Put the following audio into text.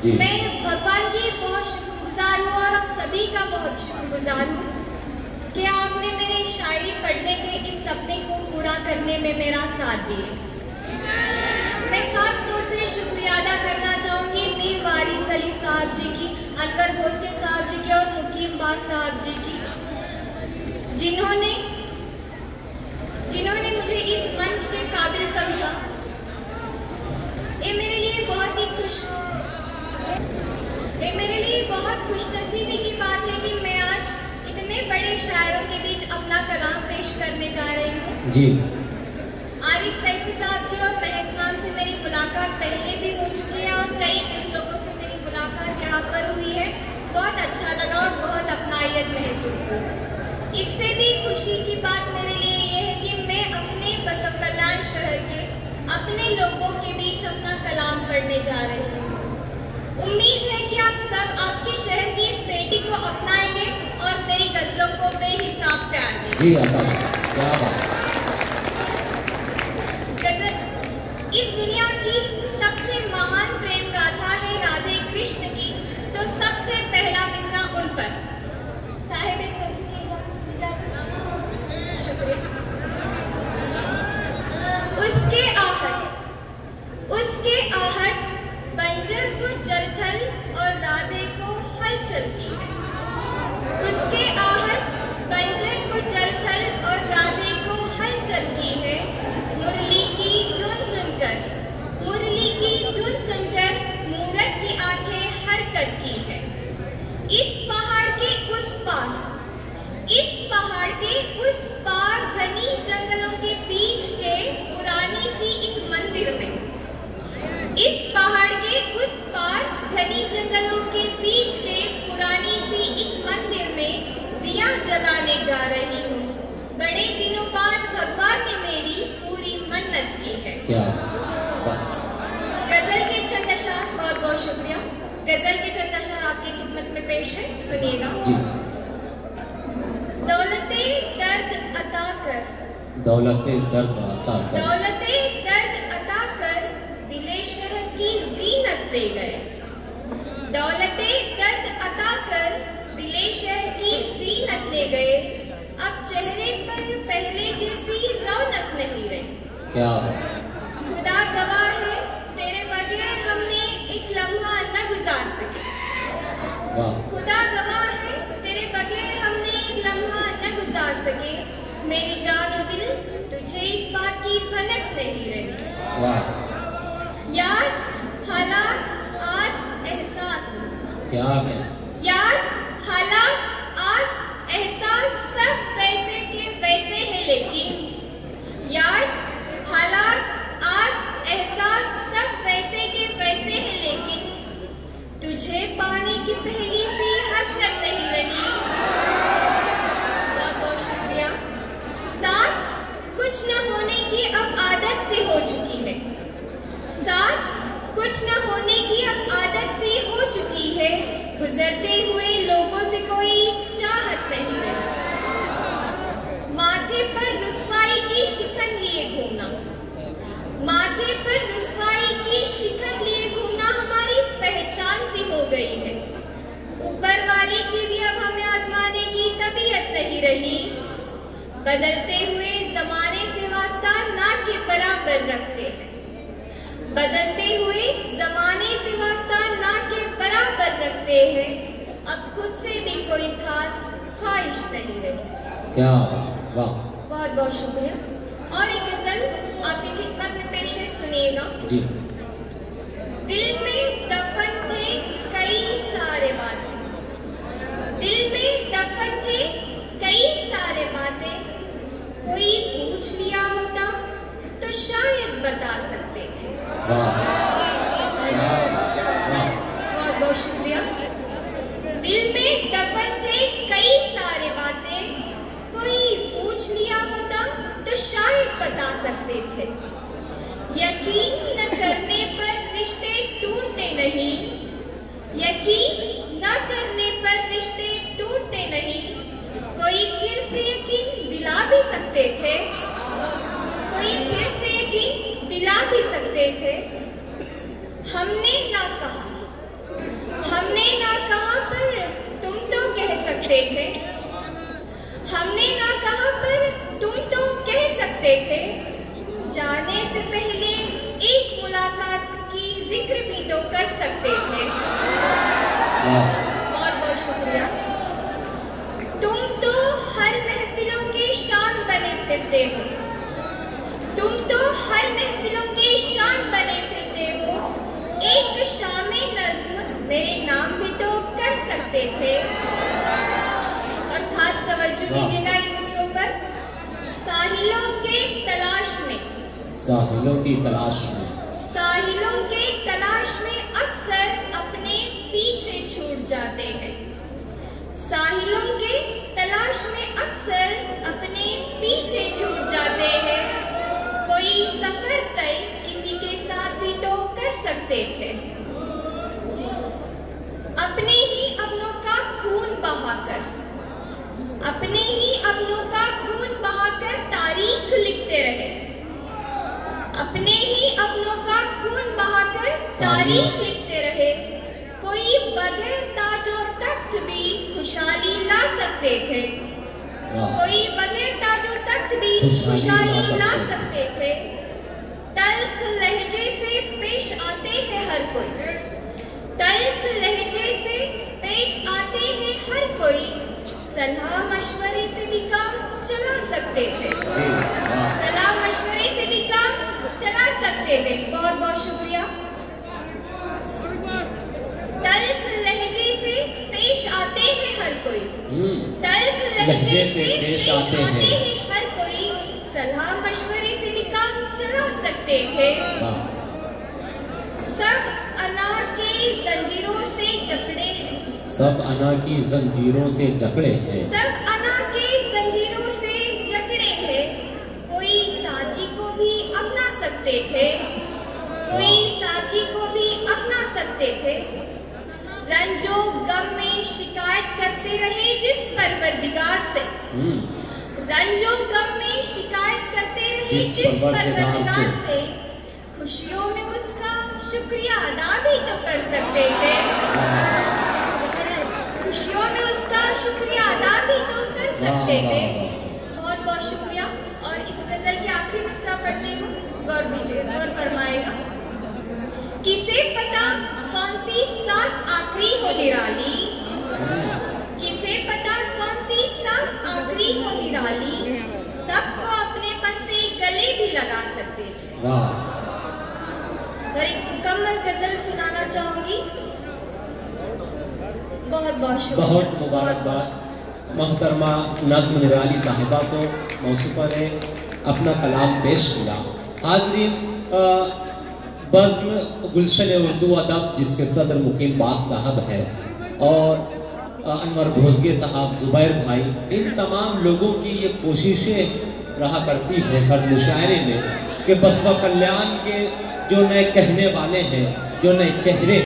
मैं भगवान की बहुत शुक्रगुजार हूँ और आप सभी का बहुत शुक्रगुजार हूँ कि आपने मेरे शायरी पढ़ने के इस सपने को पूरा करने में मेरा साथ दिए। मैं खास तौर से शुक्रिया अदा करना चाहूँगी मीर वारिस अली साहब जी की, अनवर भोसले साहब जी की और मुकीम बाग साहब जी की, जिन्होंने मुझे इस मंच के काबिल समझा ये मेरे लिए बहुत ही खुश ये मेरे लिए बहुत खुशनसीबी की बात है कि मैं आज इतने बड़े शायरों के बीच अपना कलाम पेश करने जा। आरिफ सैफी साहब जी और महक नाम से मेरी मुलाकात पहले भी हो चुकी है और कई लोगों से मेरी मुलाकात यहाँ पर हुई है। बहुत अच्छा लगा और बहुत अपनाइत महसूस हुई इससे भी खुशी की बात मेरे लिए ये है कि मैं अपने बसव कल्याण शहर के अपने लोगों के बीच अपना कलाम पढ़ने जा रही हूँ। उम्मीद है कि आप सब आपके शहर की इस बेटी को अपनाएँगे और मेरी गजलों को बेहिसाब प्यार देंगे जी क्या बात गज़ल इस दुनिया की सबसे महान प्रेम गाथा है राधे कृष्ण की तो सबसे पहला मिसरा उन पर साहिब उसके आहट उसके आहट बंजर को जलथल और राधे को हलचल की है उसके आहट बंजर को जलथल और राधे को हलचल की है मुरली की धुन सुनकर मुरली की धुन सुनकर मूरत की आँखें हरकत की है इस पहाड़ के उस पार इस पहाड़ के उस पार घनी जंगलों के बीच के पुरानी सी एक मंदिर में इस पहाड़ के उस पार घनी जंगलों के बीच के पुरानी सी एक मंदिर में दिया जलाने जा रही हूँ बड़े दिनों बाद भगवान ने मेरी पूरी मन्नत की है क्या बात गज़ल के चंद अशार बहुत बहुत शुक्रिया गज़ल के चंद अशार आपकी खिदमत में पेश है सुनिएगा। दौलते दर्द अता कर। दौलत दर्द आता कर। दौलते दर्द अता कर दिले शहर की जीनत ले गए। दौलते दर्द अता कर दिले शहर की जीनत ले गए। अब चेहरे पर पहले जैसी रौनक नहीं रही। क्या बात खुदा गवाह है तेरे बगैर हमने एक लम्हा न गुजार सके वाह खुदा गवाह है तेरे बगैर हमने एक लम्हा न सके। मेरी जान और दिल तुझे इस बात की भनक नहीं रही। याद हालात आस एहसास। क्या है? याद हालात आस एहसास सब वैसे के वैसे हैं लेकिन याद हालात आस एहसास सब वैसे के वैसे हैं लेकिन तुझे पाने की पहली सी हसरत नहीं रही बहुत बहुत शुक्रिया साथ कुछ न होने की अब आदत सी हो चुकी है साथ कुछ न होने की अब आदत सी हो चुकी है गुजरते हुए लोगों से कोई चाहत नहीं रही माथे पर रुसवाई की शिकन लिए घूमना माथे पर रुसवाई की शिकन लिए घूमना हमारी पहचान सी हो गई है ऊपर वाले की भी अब हमें आजमाने की तबीयत नहीं रही बदलते हुए जमाने से वास्ता ना के बराबर रखते हैं। बदलते हुए जमाने से वास्ता ना के बराबर रखते हैं। अब खुद से भी कोई खास ख्वाहिश नहीं रही। क्या? वाह। बहुत बहुत शुक्रिया। और एक गज़ल आपकी खिदमत में पेश है सुनिएगा। जी दिल में दफन थे कई सारे बातें दिल में दफन थे कई सारे बातें कोई पूछ लिया होता तो शायद बता सकते थे। बहुत बहुत शुक्रिया। दिल में दफन थे कई सारे बातें। कोई पूछ लिया होता तो शायद बता सकते थे। यकीन न करने पर रिश्ते टूटते नहीं। यकीन न करने पर रिश्ते टूटते नहीं। कोई फिर से यकीन दिला भी सकते थे। गए थे, हमने ना कहा। हमने ना कहा, पर तुम तो कह सकते थे। हमने ना कहा, पर तुम तो कह सकते थे। जाने से पहले एक मुलाकात की ज़िक्र भी तो कर सकते थे। हाँ। नाम भी तो कर सकते थे। और खास तवज्जो दीजिएगा इन मिसरों पर। साहिलों के तलाश में। साहिलों की तलाश में। साहिलों के तलाश में अक्सर अपने पीछे छूट जाते हैं। साहिलों के तलाश में अक्सर अपने पीछे छूट जाते हैं। कोई सफ़र तय किसी के साथ भी तो कर सकते थे अपने ही अपनों का खून बहाकर। अपने ही अपनों का खून बहाकर तारीख लिखते रहे। अपने ही अपनों का खून बहाकर तारीख लिखते रहे। कोई बगैर ताजो तख्त भी खुशहाली ला सकते थे। कोई बगैर ताजो तख्त भी खुशहाली ला सकते थे। तल्ख लहजे से पेश आते हैं हर कोई। तल्ख लहजे से पेश आते हर कोई सलाह मशवरे से भी काम चला सकते थे। सलाह मशवरे से भी काम चला सकते थे। बहुत बहुत शुक्रिया। तल्ख लहजे से पेश आते हैं हर कोई। तल्ख लहजे से पेश आते हैं। हैं हर कोई। सलाह मशवरे से भी काम चला सकते थे। सब अनार के जंजीरों से जकड़े हैं सब अना की जंजीरों से जकड़े हैं। सब अनार के जंजीरों से जकड़े हैं। कोई सादगी को भी अपना सकते थे। कोई सादगी को भी अपना सकते थे। रंजो गम में शिकायत करते रहे जिस परवरदिगार से। हम्म। रंजो गम में शिकायत करते रहे जिस परवरदिगार से। खुशियों में उसका शुक्रिया अदा भी तो कर सकते थे। उसका शुक्रिया अदा भी तो कर सकते थे बहुत बहुत शुक्रिया। और इस गज़ल के आखिरी मिसरा पढ़ती हूँ। गौर दीजिए गौर फरमाएगा। किसे पता कौन सी सांस आखिरी हो निराली किसे पता कौन सी सांस आखिरी हो निराली सबको अपने पन से गले भी लगा सकते थे। और एक मुकम्मल गज़ल सुनाना चाहूँगी। बहुत मुबारकबाद। मोहतरमा नज्म निराली साहिबा को मौसूफ़ा ने अपना कलाम पेश किया। हाजरीन बज़्म गुलशन उर्दू अदब, जिसके सदर मुकीम बाग साहब है, और अनवर भोसगे साहब ज़ुबैर भाई, इन तमाम लोगों की ये कोशिशें रहा करती हैं हर मुशायरे में, कि बसवा कल्याण के जो नए कहने वाले हैं, जो नए चेहरे